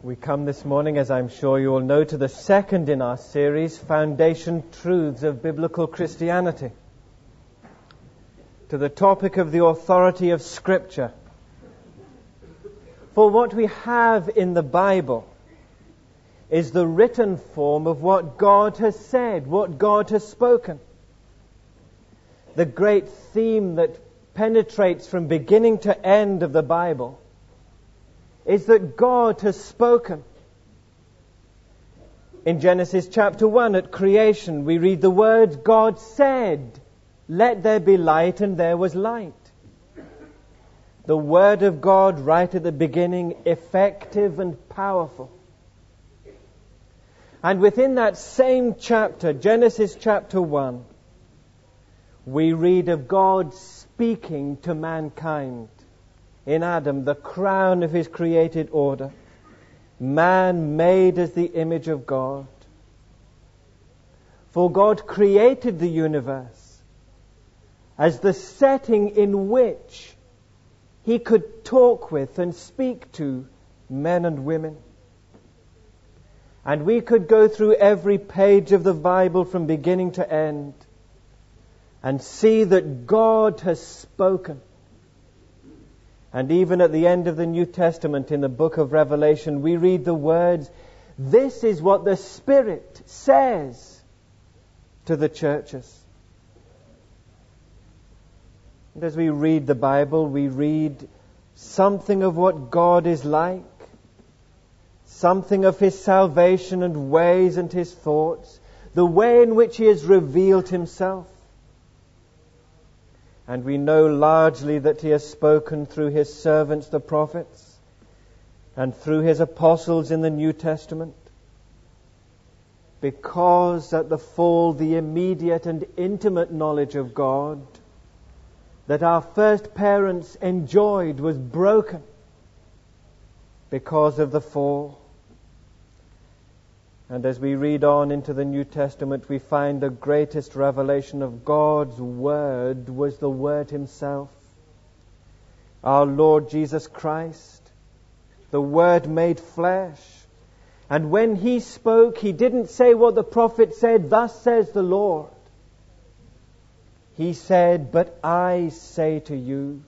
We come this morning, as I'm sure you all know, to the second in our series, Foundation Truths of Biblical Christianity. To the topic of the authority of Scripture. For what we have in the Bible is the written form of what God has said, what God has spoken. The great theme that penetrates from beginning to end of the Bible is that God has spoken. In Genesis chapter 1 at creation, we read the words, God said, Let there be light, and there was light. The Word of God, right at the beginning, effective and powerful. And within that same chapter, Genesis chapter 1, we read of God speaking to mankind in Adam, the crown of his created order, man made as the image of God. For God created the universe as the setting in which he could talk with and speak to men and women. And we could go through every page of the Bible from beginning to end and see that God has spoken. And even at the end of the New Testament in the book of Revelation, we read the words, This is what the Spirit says to the churches. And as we read the Bible, we read something of what God is like, something of His salvation and ways and His thoughts, the way in which He has revealed Himself. And we know largely that he has spoken through his servants, the prophets, and through his apostles in the New Testament. Because at the fall, the immediate and intimate knowledge of God that our first parents enjoyed was broken because of the fall. And as we read on into the New Testament, we find the greatest revelation of God's Word was the Word Himself. Our Lord Jesus Christ, the Word made flesh. And when He spoke, He didn't say what the prophet said, Thus says the Lord. He said, But I say to you.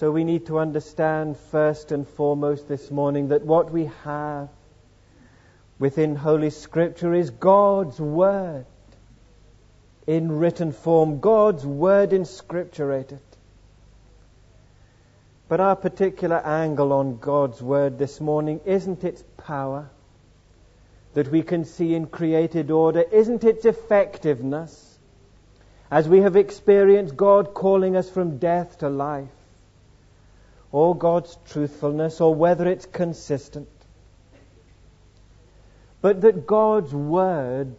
So we need to understand first and foremost this morning that what we have within Holy Scripture is God's Word in written form, God's Word inscripturated. But our particular angle on God's Word this morning isn't its power that we can see in created order, isn't its effectiveness as we have experienced God calling us from death to life or God's truthfulness or whether it's consistent. But that God's Word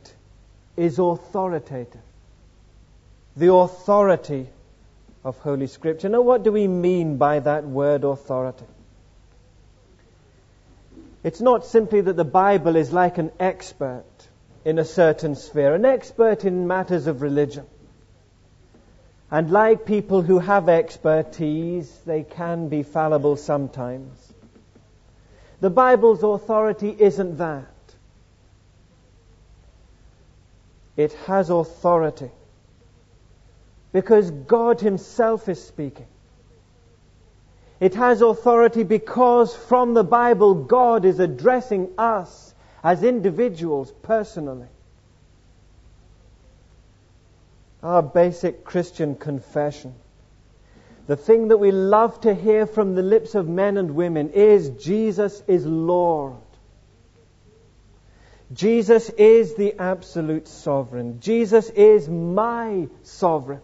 is authoritative. The authority of Holy Scripture. Now, what do we mean by that word authority? It's not simply that the Bible is like an expert in a certain sphere, an expert in matters of religion. And like people who have expertise, they can be fallible sometimes. The Bible's authority isn't that. It has authority because God Himself is speaking. It has authority because from the Bible God is addressing us as individuals personally. Our basic Christian confession. The thing that we love to hear from the lips of men and women is Jesus is Lord. Jesus is the absolute sovereign. Jesus is my sovereign.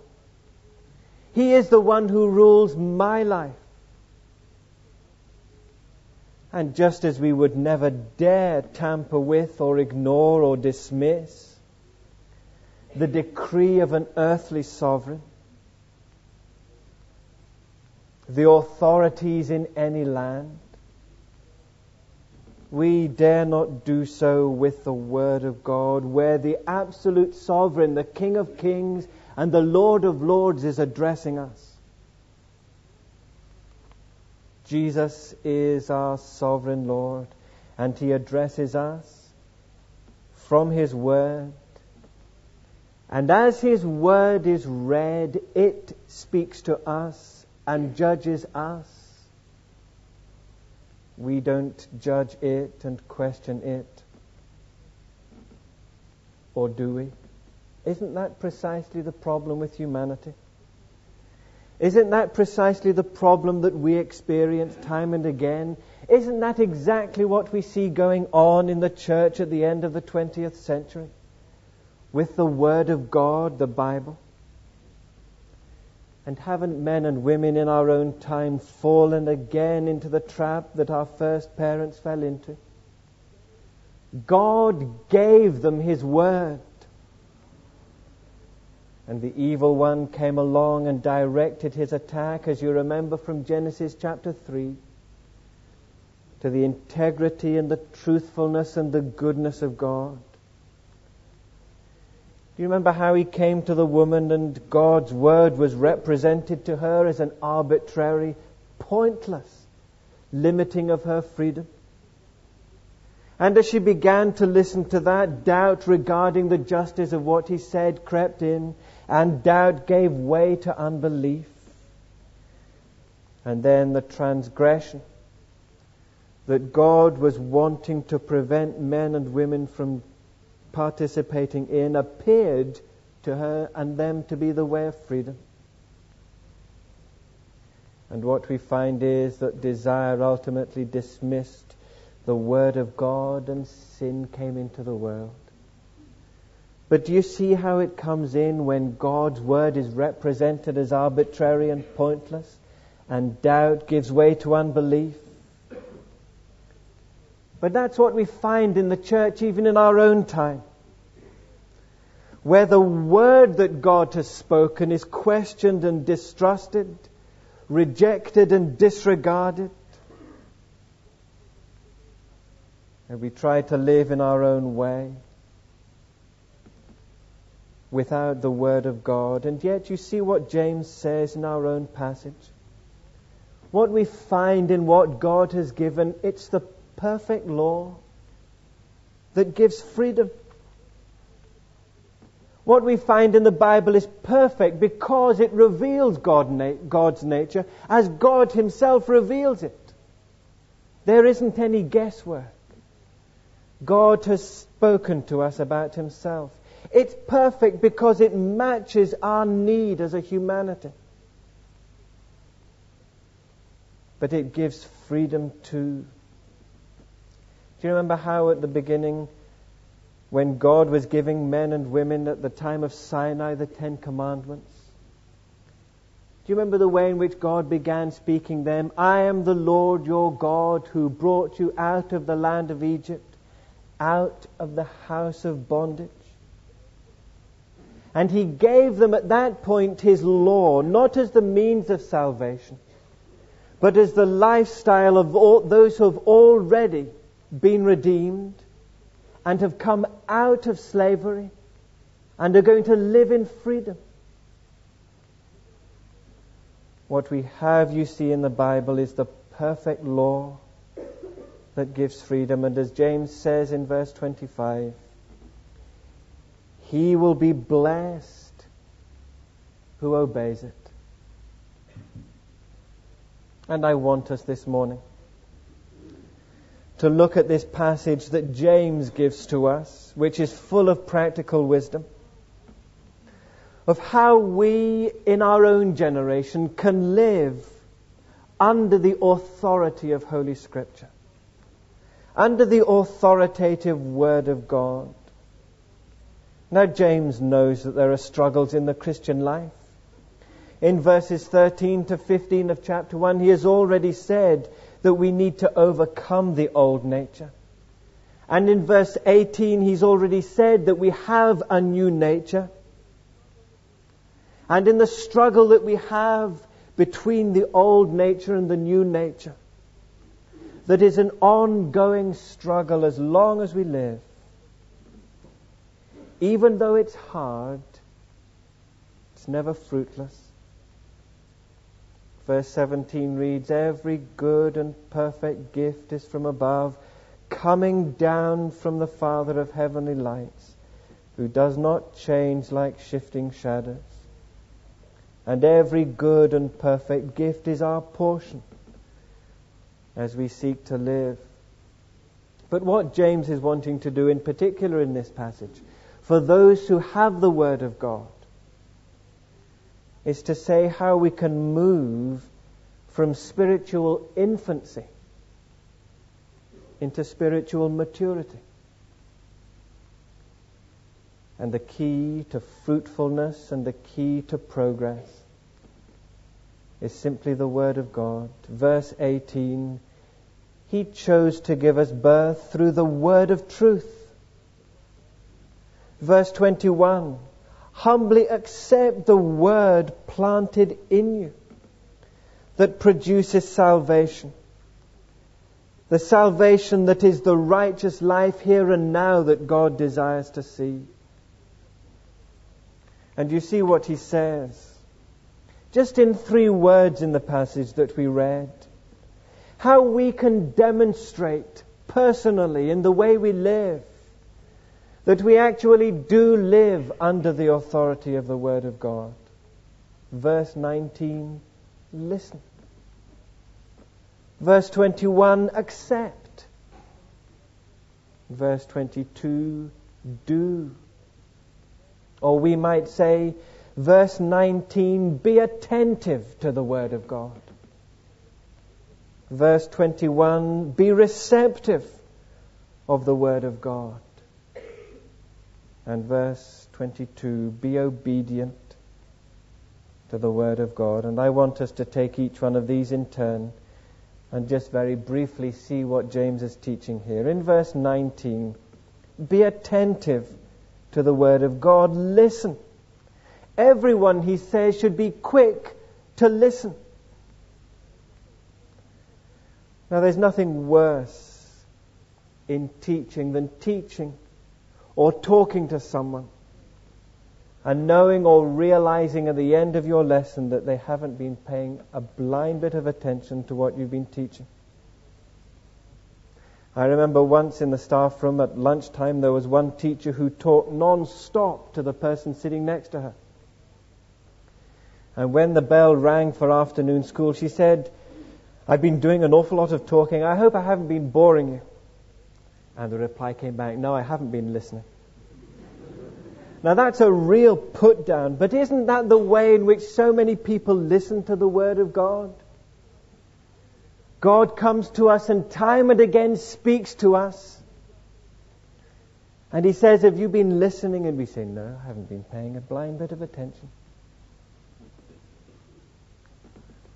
He is the one who rules my life. And just as we would never dare tamper with or ignore or dismiss the decree of an earthly sovereign, the authorities in any land. We dare not do so with the Word of God, where the absolute sovereign, the King of kings, and the Lord of lords is addressing us. Jesus is our sovereign Lord, and He addresses us from His Word. And as His Word is read, it speaks to us and judges us. We don't judge it and question it. Or do we? Isn't that precisely the problem with humanity? Isn't that precisely the problem that we experience time and again? Isn't that exactly what we see going on in the church at the end of the 20th century? With the Word of God, the Bible? And haven't men and women in our own time fallen again into the trap that our first parents fell into? God gave them His Word. And the evil one came along and directed his attack, as you remember from Genesis chapter 3, to the integrity and the truthfulness and the goodness of God. Do you remember how he came to the woman and God's word was represented to her as an arbitrary, pointless limiting of her freedom? And as she began to listen to that, doubt regarding the justice of what he said crept in, and doubt gave way to unbelief. And then the transgression that God was wanting to prevent men and women from participating in appeared to her and them to be the way of freedom. And what we find is that desire ultimately dismissed the Word of God and sin came into the world. But do you see how it comes in when God's word is represented as arbitrary and pointless, and doubt gives way to unbelief? But that's what we find in the church, even in our own time, where the word that God has spoken is questioned and distrusted, rejected and disregarded. And we try to live in our own way without the Word of God. And yet, you see what James says in our own passage. What we find in what God has given, it's the perfect law that gives freedom. What we find in the Bible is perfect because it reveals God, God's nature as God Himself reveals it. There isn't any guesswork. God has spoken to us about Himself. It's perfect because it matches our need as a humanity. But it gives freedom too. Do you remember how at the beginning, when God was giving men and women at the time of Sinai the Ten Commandments? Do you remember the way in which God began speaking them? I am the Lord your God who brought you out of the land of Egypt, out of the house of bondage. And he gave them at that point his law, not as the means of salvation, but as the lifestyle of all, those who have already been redeemed and have come out of slavery and are going to live in freedom. What we have, you see, in the Bible is the perfect law that gives freedom. And as James says in verse 25, he will be blessed who obeys it. And I want us this morning to look at this passage that James gives to us, which is full of practical wisdom, of how we in our own generation can live under the authority of Holy Scripture, under the authoritative Word of God. Now, James knows that there are struggles in the Christian life. In verses 13 to 15 of chapter 1, he has already said that we need to overcome the old nature. And in verse 18, he's already said that we have a new nature. And in the struggle that we have between the old nature and the new nature, that is an ongoing struggle as long as we live even though it's hard, it's never fruitless. Verse 17 reads, Every good and perfect gift is from above, coming down from the Father of heavenly lights, who does not change like shifting shadows. And every good and perfect gift is our portion as we seek to live. But what James is wanting to do in particular in this passage, for those who have the Word of God, is to say how we can move from spiritual infancy into spiritual maturity. And the key to fruitfulness and the key to progress is simply the Word of God. Verse 18 He chose to give us birth through the Word of truth. Verse 21 Humbly accept the word planted in you that produces salvation. The salvation that is the righteous life here and now that God desires to see. And you see what he says. Just in three words in the passage that we read. How we can demonstrate personally in the way we live that we actually do live under the authority of the Word of God. Verse 19, listen. Verse 21, accept. Verse 22, do. Or we might say, verse 19, be attentive to the Word of God. Verse 21, be receptive of the Word of God. And verse 22 Be obedient to the Word of God. And I want us to take each one of these in turn and just very briefly see what James is teaching here. In verse 19, be attentive to the Word of God. Listen. Everyone, he says, should be quick to listen. Now, there's nothing worse in teaching than teaching or talking to someone and knowing or realizing at the end of your lesson that they haven't been paying a blind bit of attention to what you've been teaching. I remember once in the staff room at lunchtime there was one teacher who taught non-stop to the person sitting next to her. And when the bell rang for afternoon school, she said, I've been doing an awful lot of talking. I hope I haven't been boring you. And the reply came back, No, I haven't been listening. Now that's a real put down, but isn't that the way in which so many people listen to the Word of God? God comes to us and time and again speaks to us. And He says, Have you been listening? And we say, No, I haven't been paying a blind bit of attention.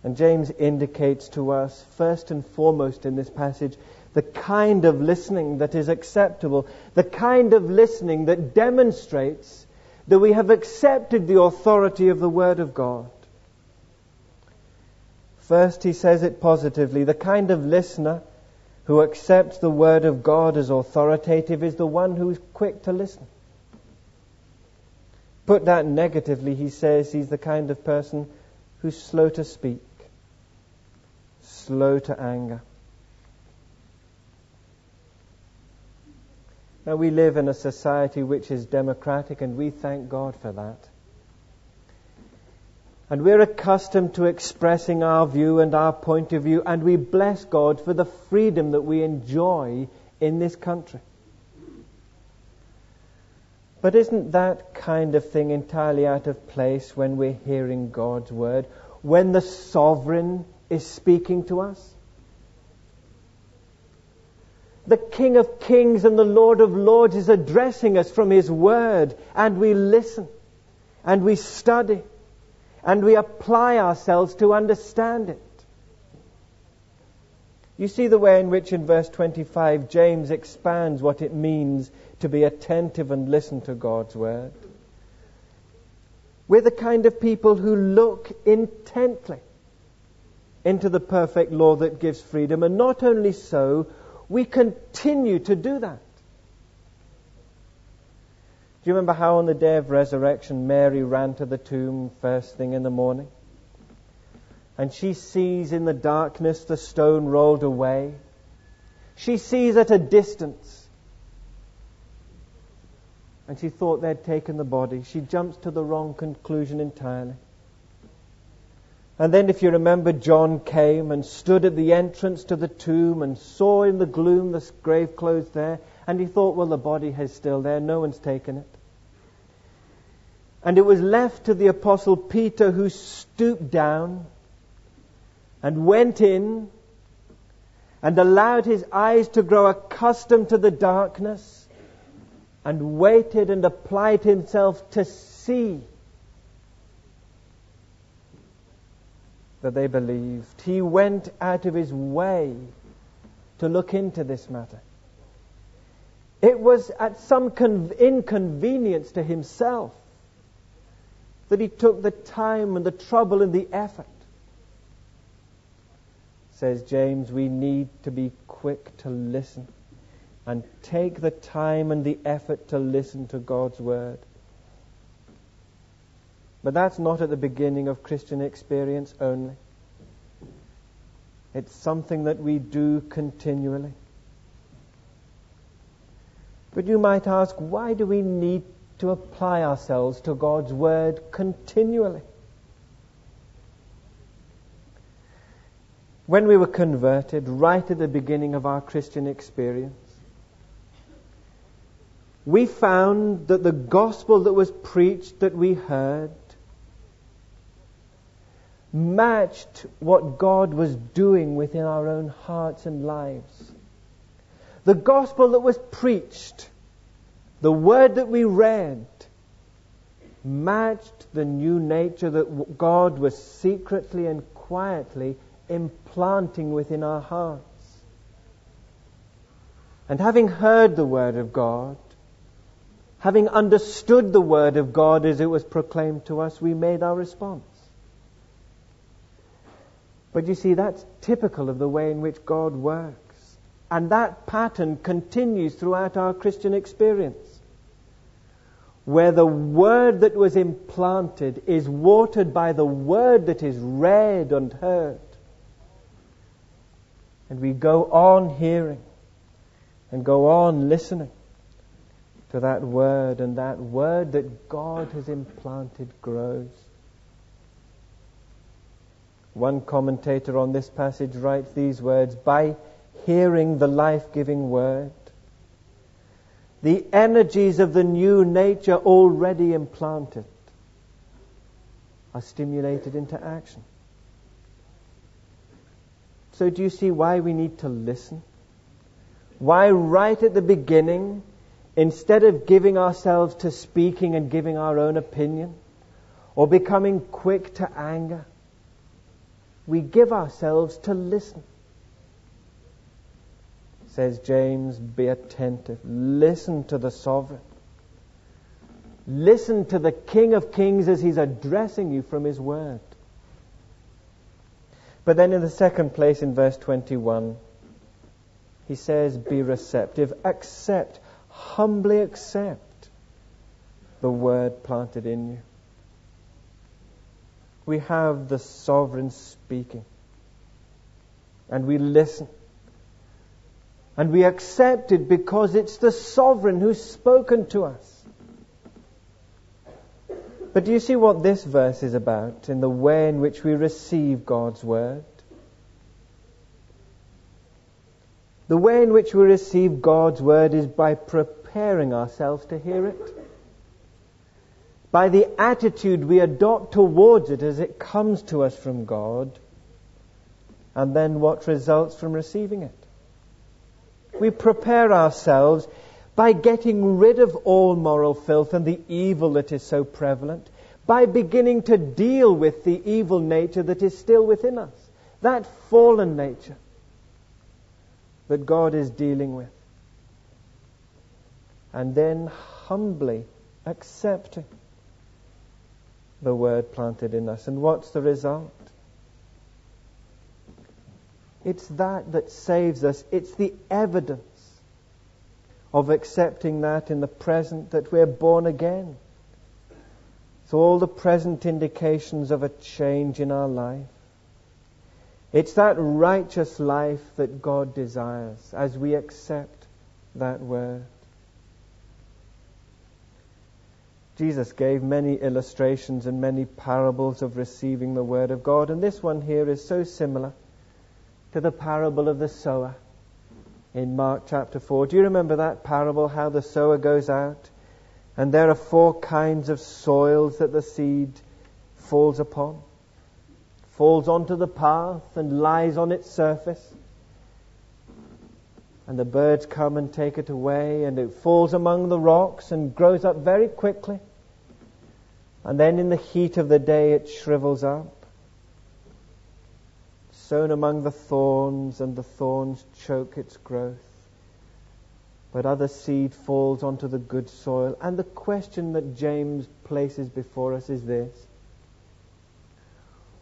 And James indicates to us, first and foremost in this passage, the kind of listening that is acceptable, the kind of listening that demonstrates that we have accepted the authority of the Word of God. First, he says it positively the kind of listener who accepts the Word of God as authoritative is the one who is quick to listen. Put that negatively, he says he's the kind of person who's slow to speak, slow to anger. Now, we live in a society which is democratic, and we thank God for that. And we're accustomed to expressing our view and our point of view, and we bless God for the freedom that we enjoy in this country. But isn't that kind of thing entirely out of place when we're hearing God's word? When the sovereign is speaking to us? The King of Kings and the Lord of Lords is addressing us from His Word, and we listen, and we study, and we apply ourselves to understand it. You see the way in which, in verse 25, James expands what it means to be attentive and listen to God's Word. We're the kind of people who look intently into the perfect law that gives freedom, and not only so, we continue to do that. Do you remember how on the day of resurrection Mary ran to the tomb first thing in the morning? and she sees in the darkness the stone rolled away. She sees at a distance. And she thought they'd taken the body. She jumps to the wrong conclusion entirely. And then, if you remember, John came and stood at the entrance to the tomb and saw in the gloom the grave clothes there. And he thought, well, the body is still there. No one's taken it. And it was left to the Apostle Peter who stooped down and went in and allowed his eyes to grow accustomed to the darkness and waited and applied himself to see that they believed. He went out of his way to look into this matter. It was at some con- inconvenience to himself that he took the time and the trouble and the effort. Says James, we need to be quick to listen and take the time and the effort to listen to God's word. But that's not at the beginning of Christian experience only. It's something that we do continually. But you might ask, why do we need to apply ourselves to God's Word continually? When we were converted, right at the beginning of our Christian experience, we found that the gospel that was preached that we heard matched what God was doing within our own hearts and lives. The gospel that was preached, the word that we read, matched the new nature that God was secretly and quietly implanting within our hearts. And having heard the word of God, having understood the word of God as it was proclaimed to us, we made our response. But you see, that's typical of the way in which God works. And that pattern continues throughout our Christian experience. Where the word that was implanted is watered by the word that is read and heard. And we go on hearing and go on listening to that word, and that word that God has implanted grows. One commentator on this passage writes these words By hearing the life giving word, the energies of the new nature already implanted are stimulated into action. So, do you see why we need to listen? Why, right at the beginning, instead of giving ourselves to speaking and giving our own opinion, or becoming quick to anger, we give ourselves to listen. Says James, be attentive. Listen to the sovereign. Listen to the King of Kings as he's addressing you from his word. But then in the second place, in verse 21, he says, be receptive. Accept, humbly accept the word planted in you we have the sovereign speaking. And we listen. And we accept it because it's the sovereign who's spoken to us. But do you see what this verse is about in the way in which we receive God's word? The way in which we receive God's word is by preparing ourselves to hear it by the attitude we adopt towards it as it comes to us from God, and then what results from receiving it. We prepare ourselves by getting rid of all moral filth and the evil that is so prevalent, by beginning to deal with the evil nature that is still within us, that fallen nature that God is dealing with. And then humbly accepting the word planted in us. And what's the result? It's that that saves us. It's the evidence of accepting that in the present that we're born again. So all the present indications of a change in our life. It's that righteous life that God desires as we accept that word. Jesus gave many illustrations and many parables of receiving the word of God, and this one here is so similar to the parable of the sower in Mark chapter 4. Do you remember that parable, how the sower goes out? And there are four kinds of soils that the seed falls upon. Falls onto the path and lies on its surface. And the birds come and take it away, and it falls among the rocks and grows up very quickly. And then in the heat of the day it shrivels up sown among the thorns, and the thorns choke its growth. But other seed falls onto the good soil. And the question that James places before us is this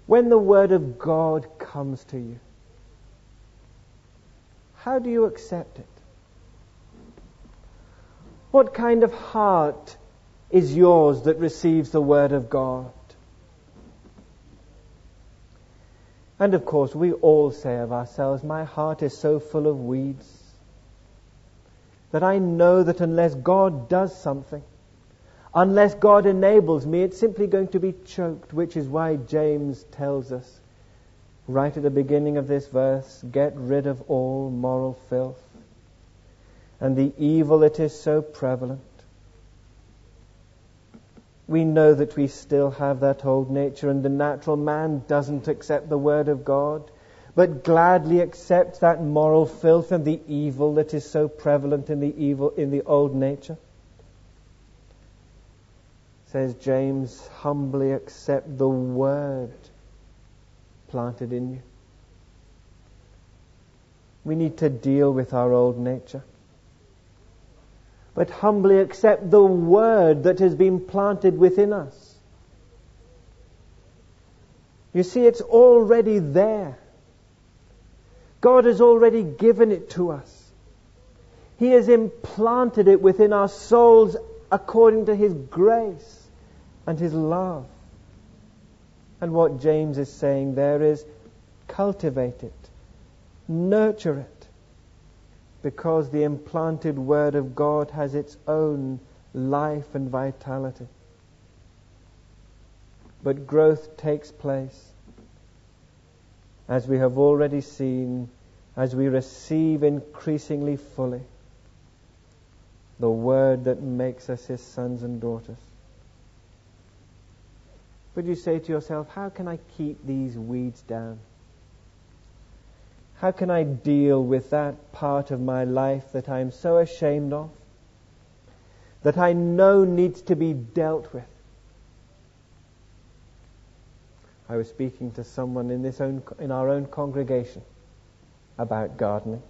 When the Word of God comes to you, how do you accept it? What kind of heart is yours that receives the Word of God? And of course, we all say of ourselves, My heart is so full of weeds that I know that unless God does something, unless God enables me, it's simply going to be choked, which is why James tells us right at the beginning of this verse get rid of all moral filth. And the evil that is so prevalent. We know that we still have that old nature, and the natural man doesn't accept the Word of God, but gladly accepts that moral filth and the evil that is so prevalent in the evil in the old nature. Says James, humbly accept the Word planted in you. We need to deal with our old nature but humbly accept the word that has been planted within us. You see, it's already there. God has already given it to us. He has implanted it within our souls according to His grace and His love. And what James is saying there is cultivate it, nurture it, because the implanted Word of God has its own life and vitality. But growth takes place, as we have already seen, as we receive increasingly fully the Word that makes us His sons and daughters. But you say to yourself, how can I keep these weeds down? How can I deal with that part of my life that I am so ashamed of? That I know needs to be dealt with? I was speaking to someone in, this own, in our own congregation about gardening.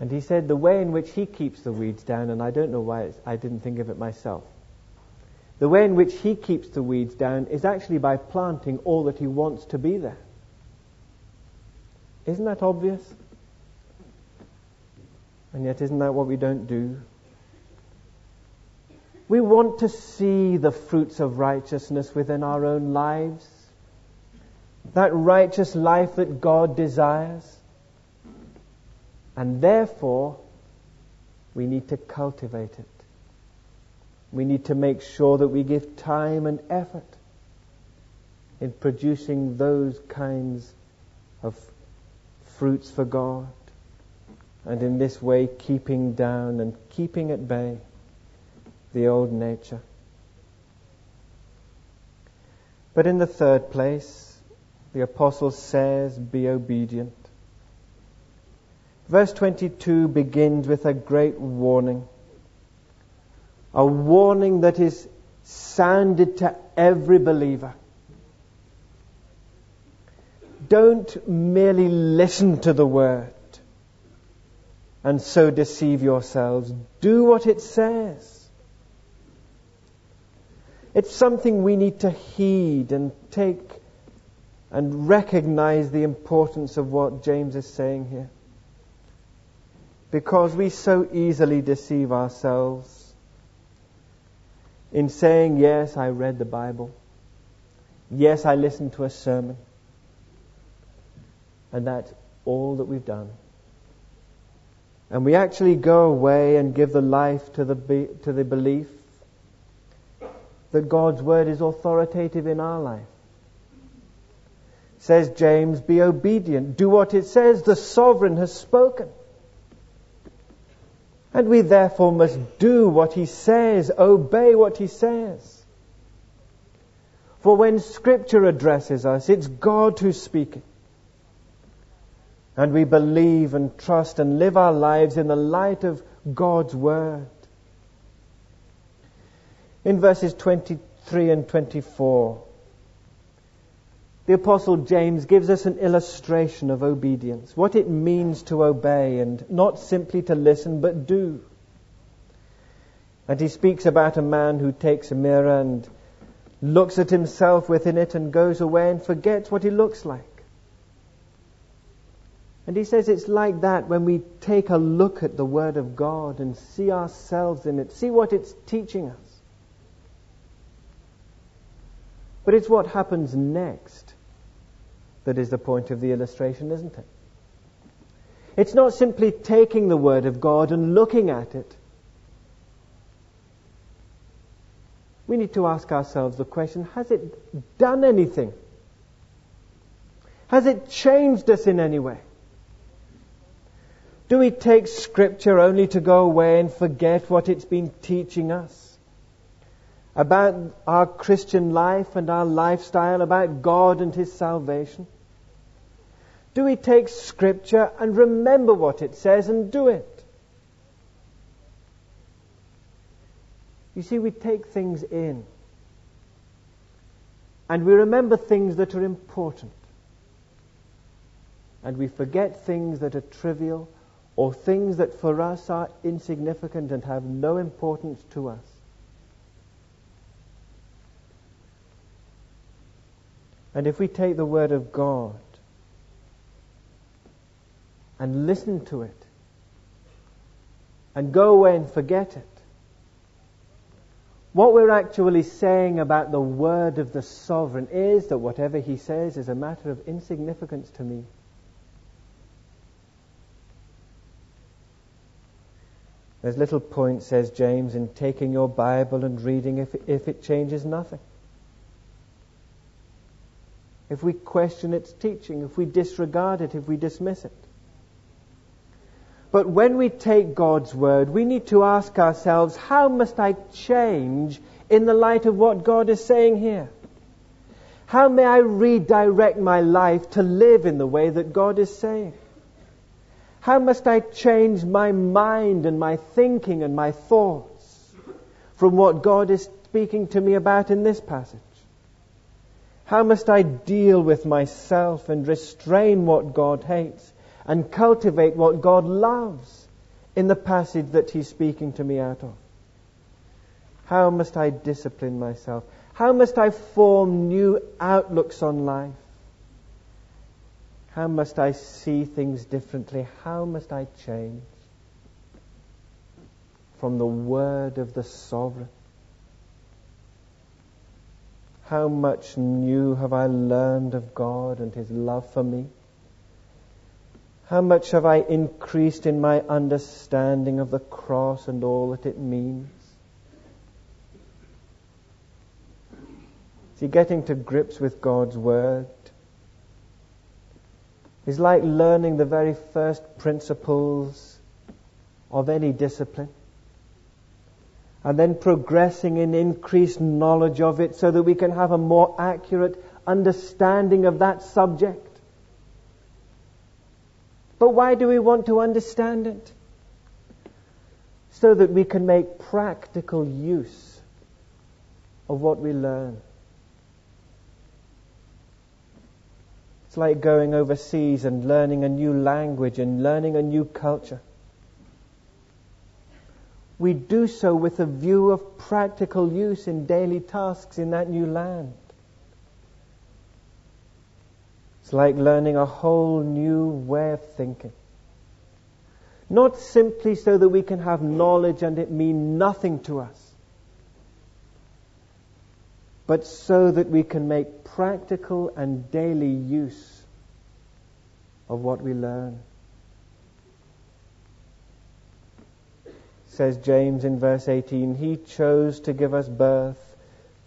And he said the way in which he keeps the weeds down, and I don't know why I didn't think of it myself. The way in which he keeps the weeds down is actually by planting all that he wants to be there. Isn't that obvious? And yet, isn't that what we don't do? We want to see the fruits of righteousness within our own lives. That righteous life that God desires. And therefore, we need to cultivate it. We need to make sure that we give time and effort in producing those kinds of fruits for God, and in this way keeping down and keeping at bay the old nature. But in the third place, the apostle says, Be obedient. Verse 22 begins with a great warning. A warning that is sounded to every believer. Don't merely listen to the word and so deceive yourselves. Do what it says. It's something we need to heed and take and recognize the importance of what James is saying here. Because we so easily deceive ourselves in saying, Yes, I read the Bible. Yes, I listened to a sermon. And that's all that we've done. And we actually go away and give the life to the, to the belief that God's word is authoritative in our life. Says James, be obedient. Do what it says. The sovereign has spoken. And we therefore must do what he says, obey what he says. For when Scripture addresses us, it's God who's speaking. And we believe and trust and live our lives in the light of God's Word. In verses 23 and 24, the Apostle James gives us an illustration of obedience, what it means to obey and not simply to listen but do. And he speaks about a man who takes a mirror and looks at himself within it and goes away and forgets what he looks like. And he says it's like that when we take a look at the Word of God and see ourselves in it, see what it's teaching us. But it's what happens next that is the point of the illustration, isn't it? It's not simply taking the Word of God and looking at it. We need to ask ourselves the question has it done anything? Has it changed us in any way? Do we take Scripture only to go away and forget what it's been teaching us? About our Christian life and our lifestyle, about God and His salvation? Do we take Scripture and remember what it says and do it? You see, we take things in. And we remember things that are important. And we forget things that are trivial or things that for us are insignificant and have no importance to us. And if we take the Word of God and listen to it and go away and forget it, what we're actually saying about the Word of the Sovereign is that whatever He says is a matter of insignificance to me. There's little point, says James, in taking your Bible and reading if, if it changes nothing. If we question its teaching, if we disregard it, if we dismiss it. But when we take God's Word, we need to ask ourselves, how must I change in the light of what God is saying here? How may I redirect my life to live in the way that God is saying? How must I change my mind and my thinking and my thoughts from what God is speaking to me about in this passage? How must I deal with myself and restrain what God hates and cultivate what God loves in the passage that He's speaking to me out of? How must I discipline myself? How must I form new outlooks on life? How must I see things differently? How must I change from the word of the sovereign? How much new have I learned of God and His love for me? How much have I increased in my understanding of the cross and all that it means? See, getting to grips with God's Word is like learning the very first principles of any discipline and then progressing in increased knowledge of it so that we can have a more accurate understanding of that subject. But why do we want to understand it? So that we can make practical use of what we learn. It's like going overseas and learning a new language and learning a new culture. We do so with a view of practical use in daily tasks in that new land. It's like learning a whole new way of thinking. Not simply so that we can have knowledge and it mean nothing to us, but so that we can make practical and daily use of what we learn. Says James in verse 18, He chose to give us birth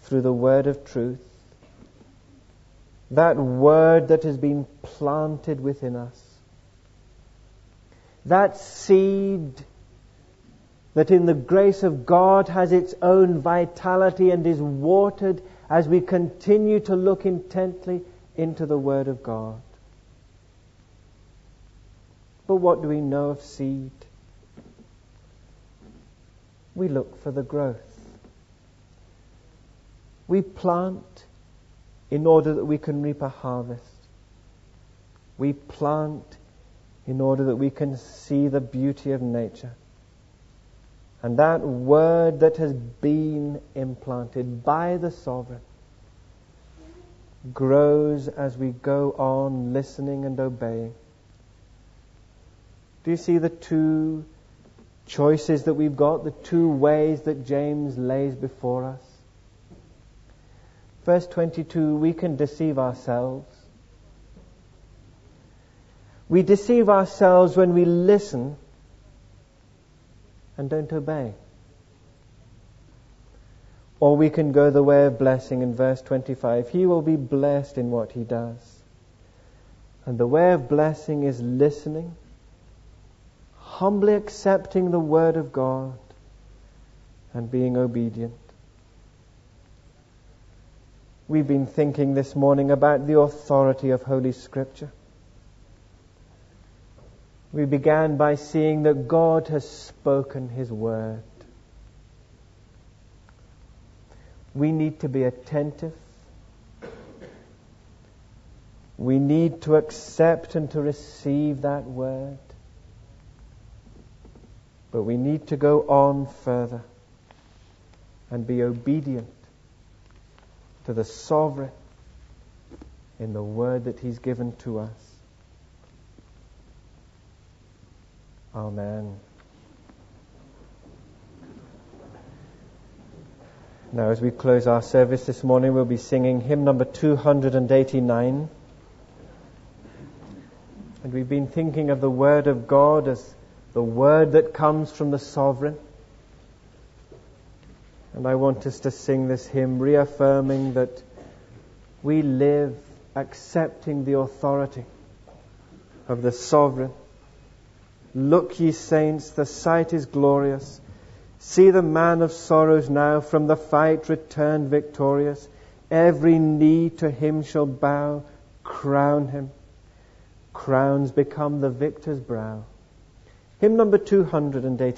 through the word of truth. That word that has been planted within us. That seed that in the grace of God has its own vitality and is watered as we continue to look intently into the Word of God. But what do we know of seed? We look for the growth. We plant in order that we can reap a harvest. We plant in order that we can see the beauty of nature. And that word that has been implanted by the sovereign grows as we go on listening and obeying. Do you see the two choices that we've got, the two ways that James lays before us? Verse 22, we can deceive ourselves. We deceive ourselves when we listen and don't obey. Or we can go the way of blessing in verse 25. He will be blessed in what he does. And the way of blessing is listening, humbly accepting the word of God, and being obedient. We've been thinking this morning about the authority of Holy Scripture. We began by seeing that God has spoken His word. We need to be attentive. We need to accept and to receive that word. But we need to go on further and be obedient to the sovereign in the word that He's given to us. Amen. Now, as we close our service this morning, we'll be singing hymn number 289. And we've been thinking of the Word of God as the Word that comes from the Sovereign. And I want us to sing this hymn, reaffirming that we live accepting the authority of the Sovereign Look, ye saints, the sight is glorious. See the man of sorrows now from the fight returned victorious. Every knee to him shall bow, crown him. Crowns become the victor's brow. Hymn number 280.